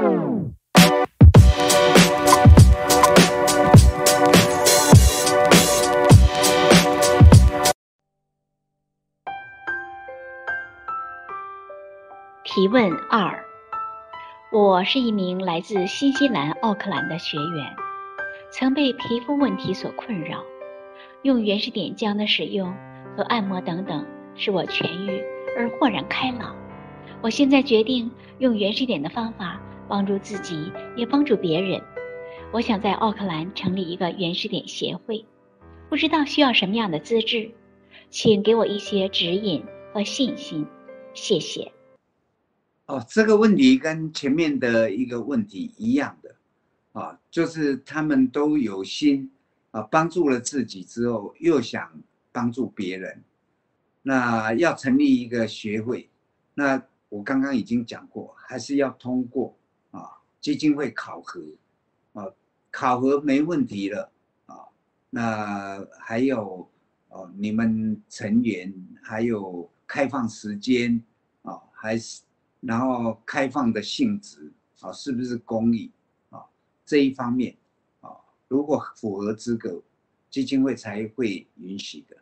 提问二：我是一名来自新西兰奥克兰的学员，曾被皮肤问题所困扰，用原始点浆的使用和按摩等等，使我痊愈而豁然开朗。我现在决定用原始点的方法帮助自己，也帮助别人。我想在奥克兰成立一个原始点协会，不知道需要什么样的资质，请给我一些指引和信心，谢谢。哦，这个问题跟前面的一个问题一样的，啊，就是他们都有心啊，帮助了自己之后，又想帮助别人，那要成立一个学会，那我刚刚已经讲过，还是要通过基金会考核，啊，考核没问题了啊，那还有哦，你们成员还有开放时间啊，还是。然后开放的性质啊，是不是公益啊？这一方面啊，如果符合资格，基金会才会允许的。